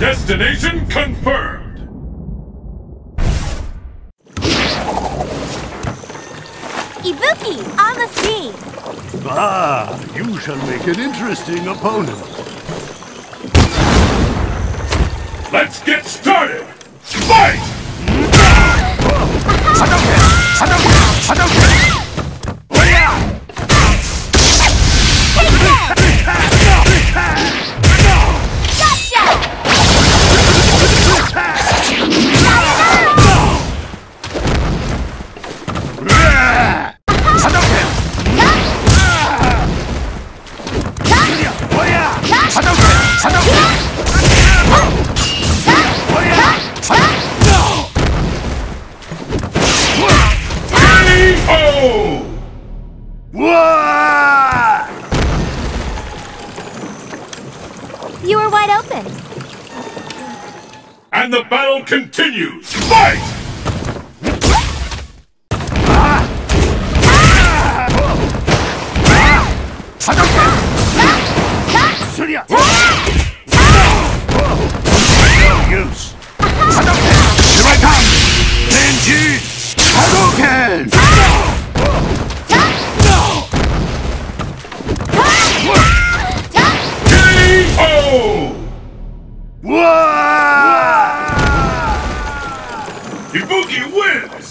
Destination confirmed! Ibuki, on the scene! Ah, you shall make an interesting opponent. Let's get started! Fight! You were wide open. And the battle continues! Fight! Hadouken! Ah! Ah! Ah! Surya! Ibuki wins!